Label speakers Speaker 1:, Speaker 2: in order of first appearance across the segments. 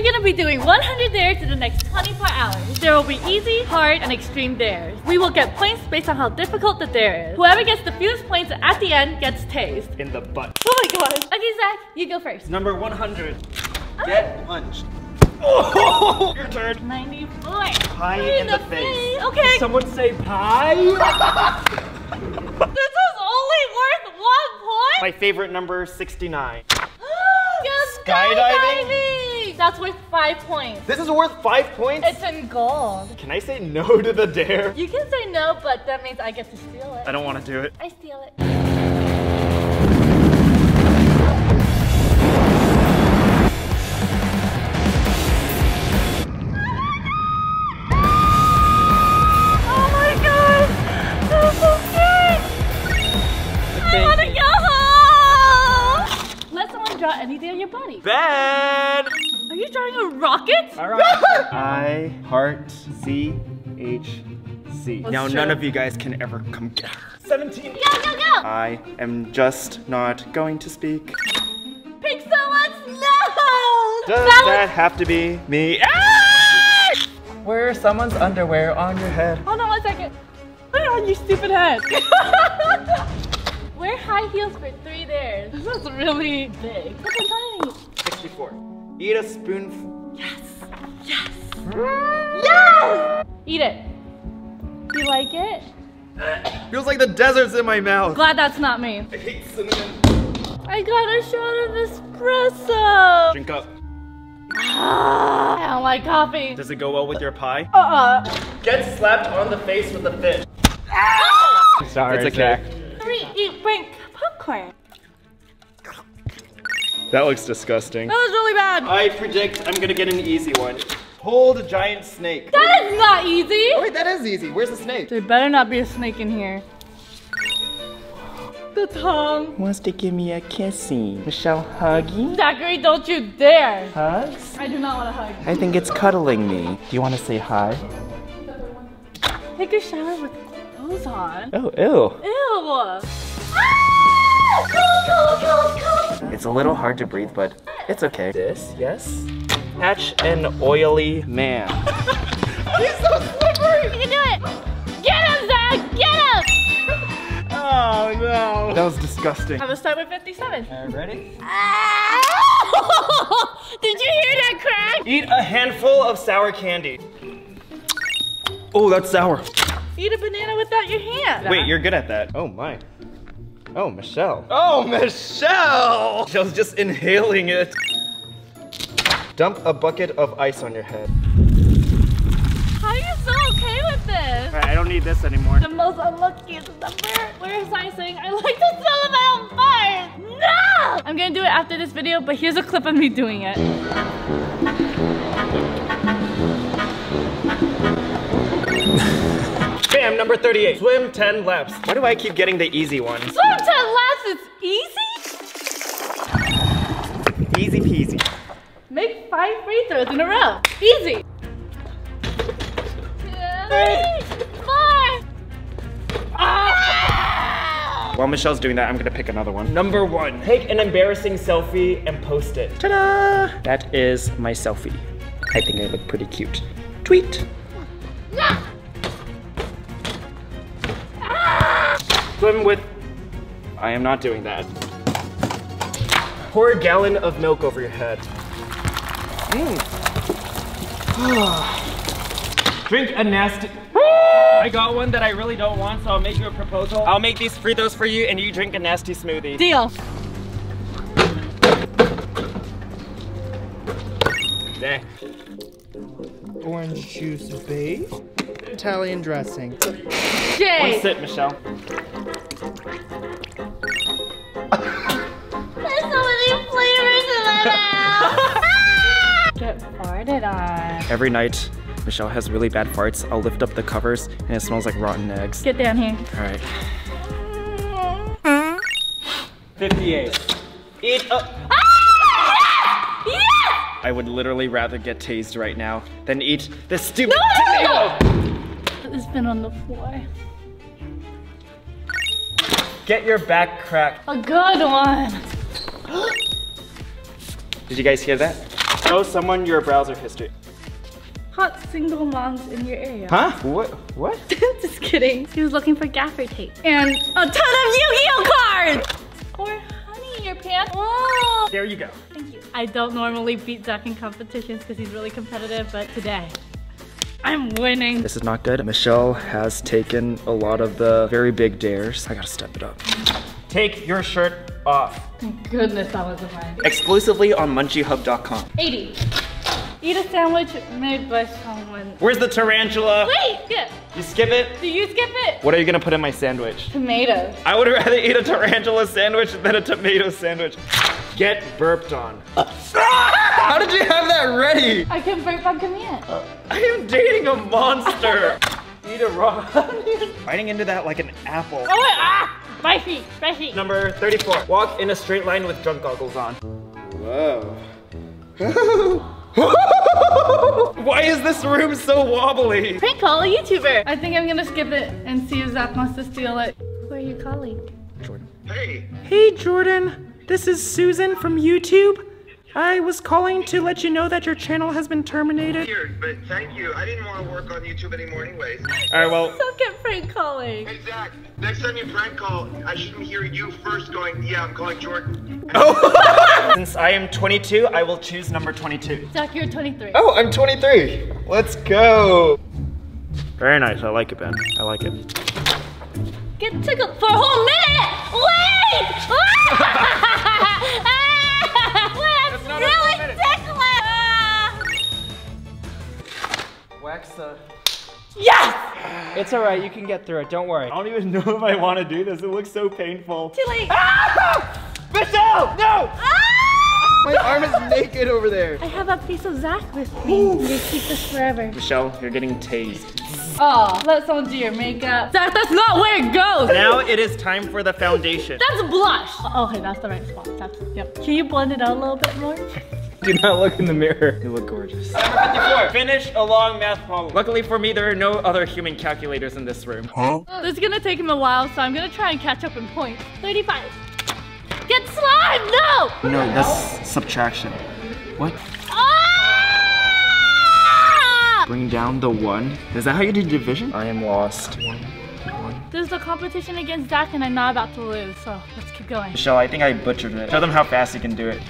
Speaker 1: We're gonna be doing 100 dares in the next 24 hours. There will be easy, hard, and extreme dares. We will get points based on how difficult the dare is. Whoever gets the fewest points at the end gets tased.
Speaker 2: In the butt.
Speaker 1: Oh my gosh. Okay, Zach, you go first.
Speaker 2: Number 100. Get punched. Oh, your turn.
Speaker 1: 94.
Speaker 2: Pie
Speaker 1: Right
Speaker 2: in the face.
Speaker 1: Okay.
Speaker 2: Someone say pie.
Speaker 1: this was only worth one point?
Speaker 2: My favorite number, 69.
Speaker 1: Yes,
Speaker 2: Skydiving?
Speaker 1: skydiving! That's worth five points.
Speaker 2: This is worth five points?
Speaker 1: It's in gold.
Speaker 2: Can I say no to the dare?
Speaker 1: You can say no, but that means I get to steal it.
Speaker 2: I don't want to do it.
Speaker 1: I steal it. Oh my god! That so scary! I wanna go home! Let someone draw anything on your body.
Speaker 2: Ben!
Speaker 1: Are you drawing a rocket?
Speaker 2: I heart C H C.
Speaker 1: That's
Speaker 2: Now
Speaker 1: true.
Speaker 2: none of you guys can ever come get her. 17.
Speaker 1: Go, go, go!
Speaker 2: I am just not going to speak.
Speaker 1: Pick someone's nose!
Speaker 2: Does
Speaker 1: That
Speaker 2: that have to be me? Ah! Wear someone's underwear on your head.
Speaker 1: Hold on one second. Put it on your stupid head. Wear high heels for three dares. This is really big. Look at tiny.
Speaker 2: 64. Eat a spoonful.
Speaker 1: Yes. Yes. Yes. Eat it. You like it?
Speaker 2: Feels like the desert's in my mouth.
Speaker 1: Glad that's not me.
Speaker 2: I hate cinnamon.
Speaker 1: I got a shot of espresso.
Speaker 2: Drink up.
Speaker 1: Ah, I don't like coffee.
Speaker 2: Does it go well with your pie?
Speaker 1: Uh-uh.
Speaker 2: Get slapped on the face with a fish. Sorry, it's okay.
Speaker 1: Three, eat, bring popcorn.
Speaker 2: That looks disgusting.
Speaker 1: That was really bad.
Speaker 2: I predict I'm gonna get an easy one. Hold a giant snake.
Speaker 1: That is not easy.
Speaker 2: Oh wait, that is easy. Where's the snake?
Speaker 1: There better not be a snake in here. The tongue.
Speaker 2: Wants to give me a kissy. Michelle, huggy?
Speaker 1: Zachary, don't you dare.
Speaker 2: Hugs?
Speaker 1: I do not want to hug.
Speaker 2: I think it's cuddling me. Do you want to say hi?
Speaker 1: Take a shower with clothes on.
Speaker 2: Oh, ew.
Speaker 1: Ew. Ah!
Speaker 2: It's a little hard to breathe, but it's okay. This, yes. Catch an oily man. He's so slippery!
Speaker 1: You can do it. Get him, Zach. Get him.
Speaker 2: Oh no. That was disgusting.
Speaker 1: I'm gonna start with 57.
Speaker 2: Alright, ready?
Speaker 1: Ah! Did you hear that crack?
Speaker 2: Eat a handful of sour candy. Oh, that's sour.
Speaker 1: Eat a banana without your hand.
Speaker 2: Wait, you're good at that. Oh my. Oh, Michelle. Oh, Michelle! Michelle's just inhaling it. Dump a bucket of ice on your head.
Speaker 1: How are you so okay with this?
Speaker 2: Alright, I don't need this anymore.
Speaker 1: The most unlucky number. Where is I saying I like to smell my own fart? No! I'm gonna do it after this video, but here's a clip of me doing it.
Speaker 2: Bam, number 38. Swim 10 laps. Why do I keep getting the easy ones?
Speaker 1: Swim 10 laps is easy?
Speaker 2: Easy peasy.
Speaker 1: Make five free throws in a row. Easy. Three, four. Ah!
Speaker 2: While Michelle's doing that, I'm gonna pick another one. Number one, take an embarrassing selfie and post it. Ta-da! That is my selfie. I think I look pretty cute. Tweet. Swim with. I am not doing that. Pour a gallon of milk over your head. Mm. Drink a nasty. I got one that I really don't want, so I'll make you a proposal. I'll make these free throws for you, and you drink a nasty smoothie.
Speaker 1: Deal.
Speaker 2: Dang.
Speaker 3: Orange juice base. Italian dressing.
Speaker 2: One
Speaker 1: Jay.
Speaker 2: sip, Michelle.
Speaker 1: There's so many flavors in my mouth. Get farted on.
Speaker 2: Every night, Michelle has really bad farts. I'll lift up the covers, and it smells like rotten eggs.
Speaker 1: Get down here.
Speaker 2: All right. 58. Eat a.
Speaker 1: Ah! Yes!
Speaker 2: I would literally rather get tased right now than eat this stupid
Speaker 1: No, no, no, It's been on the floor.
Speaker 2: Get your back cracked.
Speaker 1: A good one.
Speaker 2: Did you guys hear that? Show someone your browser history.
Speaker 1: Hot single moms in your area.
Speaker 2: Huh? What? What?
Speaker 1: Just kidding. He was looking for gaffer tape. And a ton of Yu-Gi-Oh cards! Or honey in your pants. Oh!
Speaker 2: There you go.
Speaker 1: Thank you. I don't normally beat Zach in competitions because he's really competitive, but today, I'm winning.
Speaker 2: This is not good. Michelle has taken a lot of the very big dares. I gotta step it up. Take your shirt off.
Speaker 1: Thank goodness, that was a fine.
Speaker 2: Exclusively on munchiehub.com.
Speaker 1: 80. Eat a sandwich made by someone.
Speaker 2: Where's the tarantula?
Speaker 1: Wait! Yeah.
Speaker 2: You skip it?
Speaker 1: Do you skip it?
Speaker 2: What are you gonna put in my sandwich?
Speaker 1: Tomatoes.
Speaker 2: I would rather eat a tarantula sandwich than a tomato sandwich. Get burped on. Uh, How did you have that ready?
Speaker 1: I can burp on command.
Speaker 2: I am dating a monster. Eat a raw. Biting into that like an apple.
Speaker 1: Oh, wait, ah! My feet, my feet.
Speaker 2: Number 34. Walk in a straight line with drunk goggles on. Whoa. Why is this room so wobbly?
Speaker 1: Prank call a YouTuber. I think I'm gonna skip it and see if Zach wants to steal it. Who are you calling?
Speaker 2: Jordan.
Speaker 4: Hey,
Speaker 3: Hey Jordan, this is Susan from YouTube. I was calling to let you know that your channel has been terminated.
Speaker 4: here, but thank you. I didn't want to work on YouTube anymore anyways.
Speaker 2: All right, well,
Speaker 1: Don't get prank calling.
Speaker 4: Hey, Zach, next time you prank call, I shouldn't hear you first going, yeah, I'm calling Jordan. Oh!
Speaker 2: since I am 22, I will choose number 22.
Speaker 1: Zach, you're 23.
Speaker 2: Oh, I'm 23. Let's go. Very nice. I like it, Ben. I like it.
Speaker 1: Get tickled for a whole minute! Wait!
Speaker 2: Wax the.
Speaker 1: Yes!
Speaker 3: It's alright, you can get through it, don't worry.
Speaker 2: I don't even know if I want to do this. It looks so painful.
Speaker 1: Too late.
Speaker 2: Michelle, no!
Speaker 1: Ah!
Speaker 2: My arm is naked over there.
Speaker 1: I have a piece of Zach with me. You keep this forever.
Speaker 2: Michelle, you're getting tased.
Speaker 1: Oh, let someone do your makeup. Zach, that's not where it goes!
Speaker 2: Now it is time for the foundation.
Speaker 1: That's blush! Oh, okay, that's the right spot. That's, yep. Can you blend it out a little bit more?
Speaker 2: Do not look in the mirror. You look gorgeous. Number 54. Finish a long math problem. Luckily for me, there are no other human calculators in this room.
Speaker 1: This is gonna take him a while, so I'm gonna try and catch up in points. 35. Get slime! No!
Speaker 2: No, that's subtraction. What?
Speaker 1: Ah!
Speaker 2: Bring down the one. Is that how you do division? I am lost.
Speaker 1: This is a competition against Zach, and I'm not about to lose, so let's keep going.
Speaker 2: Michelle, I think I butchered it. Show them how fast you can do it.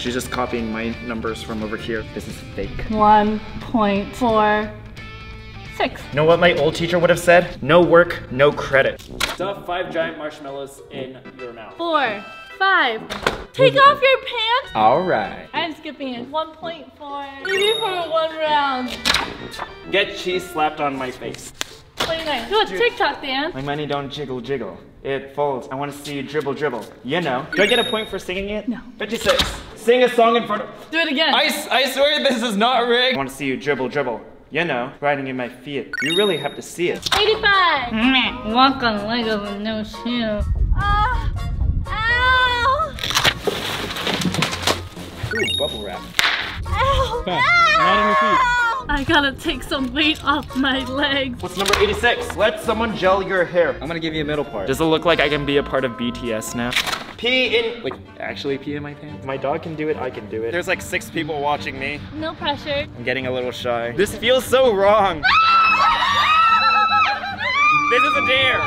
Speaker 2: She's just copying my numbers from over here. This is fake.
Speaker 1: 1.46.
Speaker 2: You know what my old teacher would have said? No work, no credit. Stuff five giant marshmallows in your mouth.
Speaker 1: Four, five. Take off your pants.
Speaker 2: All right.
Speaker 1: I'm skipping it. 1.4. Maybe for one round.
Speaker 2: Get cheese slapped on my face.
Speaker 1: 29. Do a TikTok dance.
Speaker 2: My money don't jiggle jiggle. It folds. I want to see you dribble dribble. You know. Do I get a point for singing it?
Speaker 1: No.
Speaker 2: 56. Sing a song in front of.
Speaker 1: Do it again.
Speaker 2: I, I swear this is not rigged. I want to see you dribble dribble. You know, riding in my feet. You really have to see it.
Speaker 1: 85. Meh, Walk on Legos with no shoe. Ah. Ow.
Speaker 2: Ooh, bubble wrap.
Speaker 1: Ow.
Speaker 3: Fast, right feet.
Speaker 1: Ow. I gotta take some weight off my legs.
Speaker 2: What's number 86? Let someone gel your hair. I'm gonna give you a middle part. Does it look like I can be a part of BTS now? Pee in, like, actually pee in my pants? My dog can do it, I can do it. There's like six people watching me.
Speaker 1: No pressure.
Speaker 2: I'm getting a little shy. This feels so wrong. This is a dare.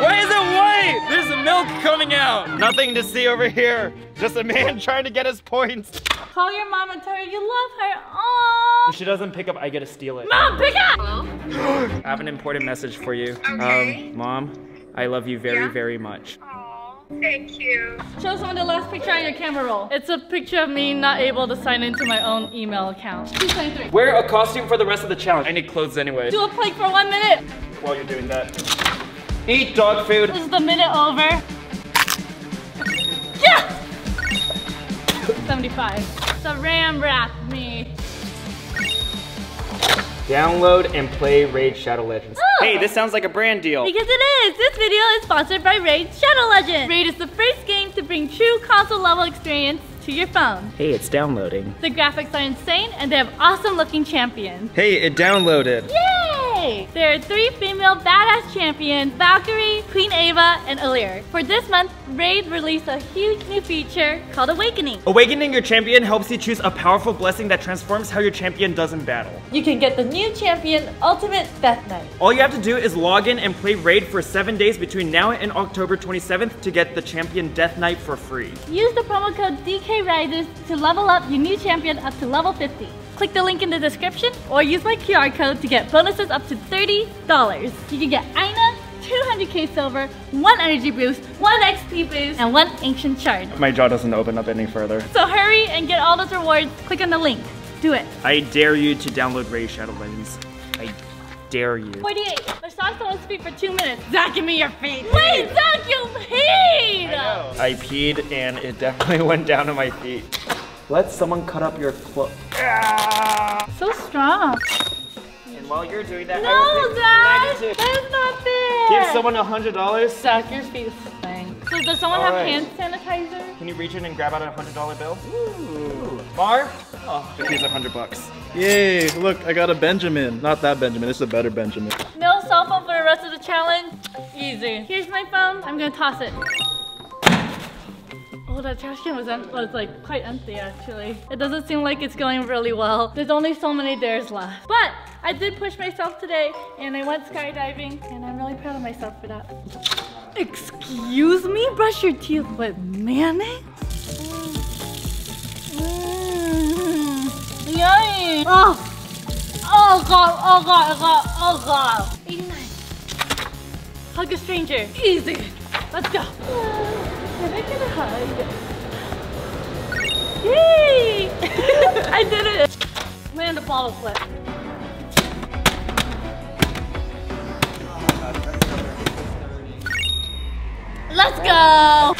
Speaker 2: Why is it white? There's milk coming out. Nothing to see over here. Just a man trying to get his points.
Speaker 1: Call your mom and tell her you love her. Aww.
Speaker 2: If she doesn't pick up, I get to steal it.
Speaker 1: Mom, pick up! Hello?
Speaker 2: I have an important message for you.
Speaker 5: Okay.
Speaker 2: Um, Mom, I love you very,
Speaker 5: Yeah?
Speaker 2: very much.
Speaker 5: Aw, thank you.
Speaker 1: Show someone the last picture on your camera roll. It's a picture of me not able to sign into my own email account. 223.
Speaker 2: Wear a costume for the rest of the challenge. I need clothes anyway.
Speaker 1: Do a plank for one minute.
Speaker 2: While you're doing that. Eat dog food.
Speaker 1: This is the minute over. Yeah! 75. The ram wrap me.
Speaker 2: Download and play Raid Shadow Legends.
Speaker 1: Oh.
Speaker 2: Hey, this sounds like a brand deal.
Speaker 1: Because it is! This video is sponsored by Raid Shadow Legends. Raid is the first game to bring true console level experience to your phone.
Speaker 2: Hey, it's downloading.
Speaker 1: The graphics are insane and they have awesome looking champions.
Speaker 2: Hey, it downloaded.
Speaker 1: Yay! Yay! There are three female badass champions, Valkyrie, Queen Ava, and Alir. For this month, Raid released a huge new feature called Awakening.
Speaker 2: Awakening your champion helps you choose a powerful blessing that transforms how your champion does in battle.
Speaker 1: You can get the new champion Ultimate Death Knight.
Speaker 2: All you have to do is log in and play Raid for 7 days between now and October 27th to get the champion Death Knight for free.
Speaker 1: Use the promo code DKRiders to level up your new champion up to level 50. Click the link in the description or use my QR code to get bonuses up to $30. You can get Aina, 200k silver, 1 energy boost, 1 XP boost, and 1 ancient shard.
Speaker 2: My jaw doesn't open up any further.
Speaker 1: So hurry and get all those rewards. Click on the link. Do it.
Speaker 2: I dare you to download Raid Shadow Legends. I dare you.
Speaker 1: 48. The shot's on speed for 2 minutes. Zach, give me your feet. Wait, Zach, you peed!
Speaker 2: I peed and it definitely went down to my feet. Let someone cut up your clothes.
Speaker 1: So strong.
Speaker 2: And while you're doing that,
Speaker 1: No,
Speaker 2: I will
Speaker 1: Zach!
Speaker 2: take 92.
Speaker 1: That's not fair!
Speaker 2: Give someone a hundred dollars.
Speaker 1: Zach, your feet stink. So does someone
Speaker 2: All
Speaker 1: have
Speaker 2: right.
Speaker 1: hand sanitizer?
Speaker 2: Can you reach in and grab out a hundred dollar bill? Ooh. Bar? Oh, here's a hundred bucks.
Speaker 6: Yay, look, I got a Benjamin. Not that Benjamin, this is a better Benjamin.
Speaker 1: No cell phone for the rest of the challenge? Easy. Here's my phone. I'm gonna toss it. Oh, that trash can was, was like quite empty actually. It doesn't seem like it's going really well. There's only so many dares left. But I did push myself today and I went skydiving and I'm really proud of myself for that. Excuse me? Brush your teeth with mayonnaise? Mm. Yummy! Oh! Oh god, oh god, oh god, oh god. 89. Hug a stranger. Easy. Let's go. Can I get a hug? Yay! I did it. Land a bottle flip. Let's go.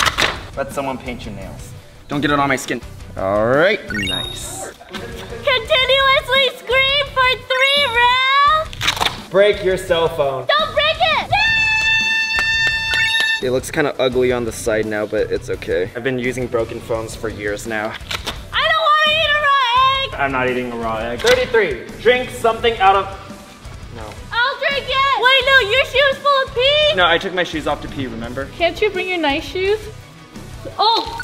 Speaker 2: Let someone paint your nails. Don't get it on my skin. All right, nice.
Speaker 1: Continuously scream for three rounds.
Speaker 2: Break your cell phone.
Speaker 1: Don't break it.
Speaker 2: It looks kind of ugly on the side now, but it's okay. I've been using broken phones for years now.
Speaker 1: I don't want to eat a raw egg.
Speaker 2: I'm not eating a raw egg. 33. Drink something out of. No.
Speaker 1: I'll drink it. Wait, no, your shoe's is full of pee.
Speaker 2: No, I took my shoes off to pee, remember?
Speaker 1: Can't you bring your nice shoes? Oh!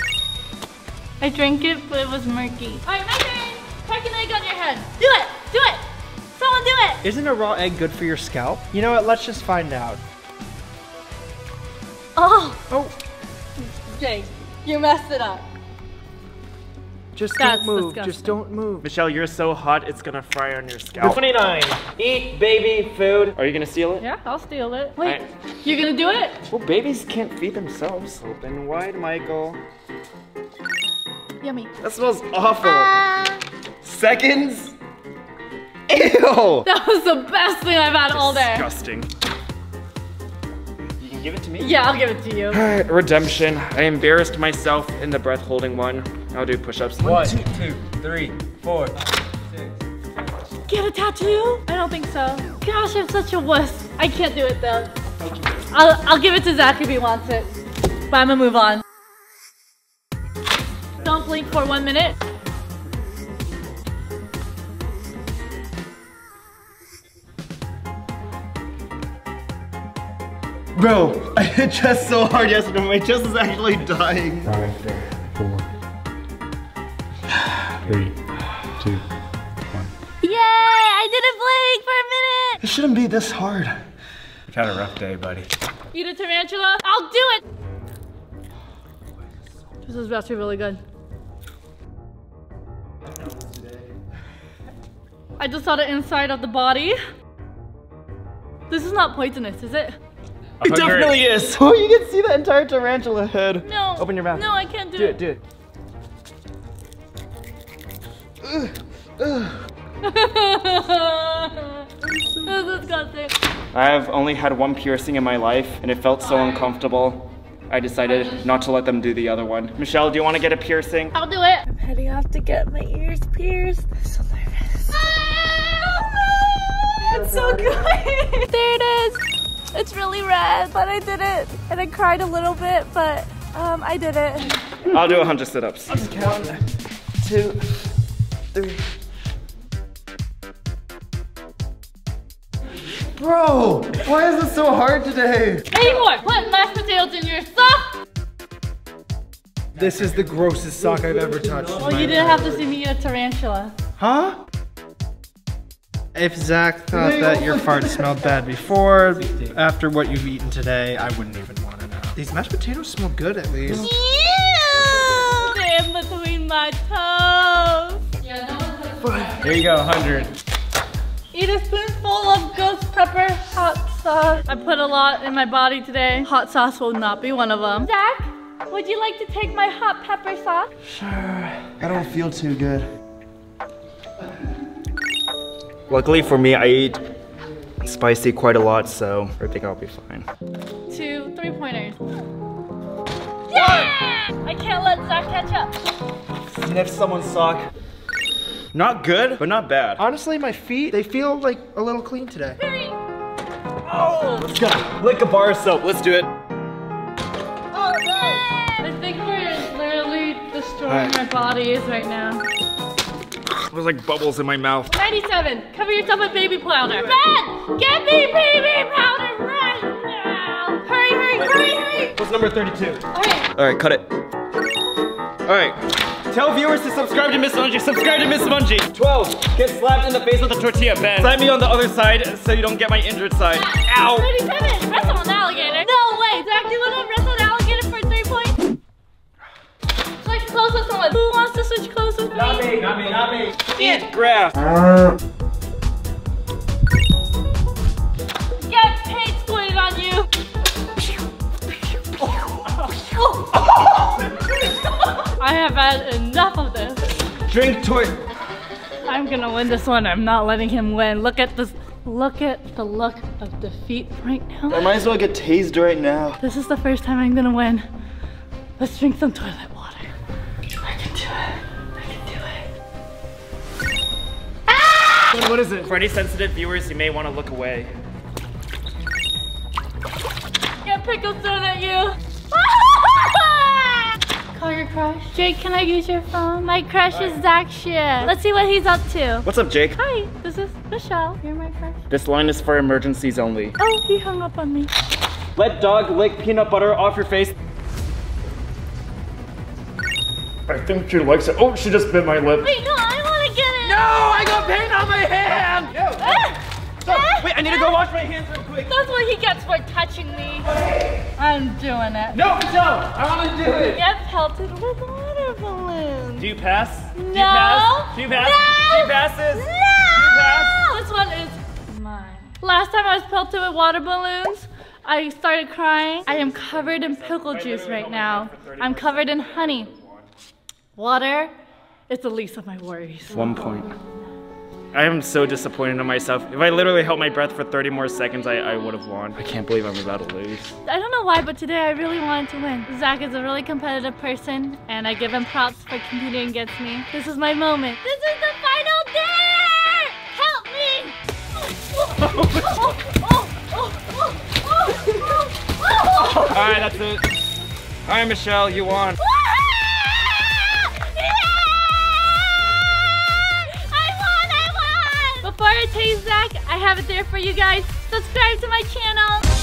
Speaker 1: I drank it, but it was murky. Alright, my turn! Crack an egg on your head. Do it! Do it! Someone do it!
Speaker 3: Isn't a raw egg good for your scalp? You know what? Let's just find out.
Speaker 1: Oh!
Speaker 3: Oh,
Speaker 1: Jake, you messed it up.
Speaker 3: just
Speaker 1: That's
Speaker 3: don't move.
Speaker 1: disgusting.
Speaker 3: Just don't move.
Speaker 2: Michelle, you're so hot, it's gonna fry on your scalp. 29. Eat baby food. Are you gonna steal it?
Speaker 1: Yeah, I'll steal it. Wait,
Speaker 2: Alright.
Speaker 1: you're gonna do it?
Speaker 2: Well, babies can't feed themselves. Open wide, Michael.
Speaker 1: Yummy.
Speaker 2: That smells awful. Ah. Seconds? Ew!
Speaker 1: That was the best thing I've had all day.
Speaker 2: Disgusting. You can give it to me?
Speaker 1: Yeah, I'll give it to you.
Speaker 2: Alright, redemption. I embarrassed myself in the breath holding one. I'll do push ups. One, two, three, four.
Speaker 1: Get a tattoo? I don't think so. Gosh, I'm such a wuss. I can't do it though. I'll, I'll give it to Zach if he wants it. But I'm gonna move on. Don't blink for one minute.
Speaker 2: Bro, I hit chest so hard yesterday. My chest is actually dying.
Speaker 7: Five, four, three, two, one.
Speaker 1: Yay! I didn't blink for a minute!
Speaker 2: It shouldn't be this hard. You've had a rough day, buddy.
Speaker 1: Eat a tarantula? I'll do it! This is about to be really good. I just saw the inside of the body. This is not poisonous, is it?
Speaker 2: It definitely is. Oh, you can see the entire tarantula head.
Speaker 1: No.
Speaker 2: Open your mouth.
Speaker 1: No, I can't do, it.
Speaker 2: Do it, do it.
Speaker 1: this is disgusting.
Speaker 2: I've only had one piercing in my life, and it felt so uncomfortable. I decided not to let them do the other one. Michelle, do you want to get a piercing?
Speaker 1: I'll do it. I'm heading off to get my ears pierced. I'm so nervous. Ah, it's so good. there it is. It's really red, but I did it. And I cried a little bit, but um, I did it.
Speaker 2: I'll do hundred sit-ups. Count. Two, three. Bro, why is this so hard today?
Speaker 1: Eight more. Put mashed potatoes in your sock.
Speaker 3: This is the grossest sock I've ever touched.
Speaker 1: Well, you didn't have to see me eat a tarantula.
Speaker 3: Huh? If Zach thought that your fart smelled bad before, after what you've eaten today, I wouldn't even want to know. These mashed potatoes smell good at least.
Speaker 1: Ew! They're in between my toes.
Speaker 2: Here you go, 100.
Speaker 1: Eat a spoonful of ghost pepper hot sauce. I put a lot in my body today. Hot sauce will not be one of them. Zach, would you like to take my hot pepper sauce? Sure.
Speaker 2: I don't feel too good. Luckily for me, I eat spicy quite a lot, so I think I'll be fine.
Speaker 1: Two three pointers. Yeah! I can't let Zach catch up.
Speaker 2: Sniff someone's sock. Not good, but not bad.
Speaker 3: Honestly, my feet, they feel like a little clean today.
Speaker 1: Three.
Speaker 2: Oh, let's go. Lick a bar of soap. Let's do it.
Speaker 1: Oh, I think you're literally destroying my bodies right now.
Speaker 2: There's like bubbles in my mouth.
Speaker 1: 97. Cover yourself with baby powder. Red! Get me baby powder right now! Hurry, hurry, hurry, hurry!
Speaker 2: What's number 32?
Speaker 1: Alright.
Speaker 2: All right, cut it. All right. Tell viewers to subscribe to Miss Munchie. Subscribe to Miss Munchie. 12. Get slapped in the face with a tortilla. Ben. Slap me on the other side so you don't get my injured side. Ow.
Speaker 1: 37. Wrestle an
Speaker 2: Eat grass.
Speaker 1: Get paint squirted on you. I have had enough of this.
Speaker 2: Drink toy.
Speaker 1: I'm gonna win this one. I'm not letting him win. Look at this. Look at the look of defeat right now.
Speaker 2: I might as well get tased right now.
Speaker 1: This is the first time I'm gonna win. Let's drink some toilet
Speaker 2: What is it? For any sensitive viewers, you may want to look away.
Speaker 1: Get pickles thrown at you. Call your crush. Jake, can I use your phone? My crush is Zach Shia. Let's see what he's up to.
Speaker 2: What's up, Jake?
Speaker 1: Hi, this is Michelle. You're my crush.
Speaker 2: This line is for emergencies only.
Speaker 1: Oh, he hung up on me.
Speaker 2: Let dog lick peanut butter off your face. I think she likes it. Oh, she just bit my lip.
Speaker 1: Wait, no, I
Speaker 2: got paint on my hand!
Speaker 1: Ah! Ah!
Speaker 2: Wait, I need to go wash my hands real quick.
Speaker 1: That's what he gets for touching me. I'm doing it.
Speaker 2: No, Michelle, I want to do it.
Speaker 1: Get pelted with water balloons.
Speaker 2: Do you pass? Do you
Speaker 1: No.
Speaker 2: pass? Do you pass?
Speaker 1: No.
Speaker 2: She passes.
Speaker 1: No.
Speaker 2: You pass?
Speaker 1: This one is mine. Last time I was pelted with water balloons, I started crying. I am covered in pickle juice right now. I'm covered in honey. Water is the least of my worries.
Speaker 2: One point. I am so disappointed in myself. If I literally held my breath for 30 more seconds, I, I would have won. I can't believe I'm about to lose.
Speaker 1: I don't know why, but today I really wanted to win. Zach is a really competitive person, and I give him props for competing against me. This is my moment. This is the final dare! Help me!
Speaker 2: All right, that's it. All right, Michelle, you won.
Speaker 1: I taste Zach, I have it there for you guys. Subscribe to my channel.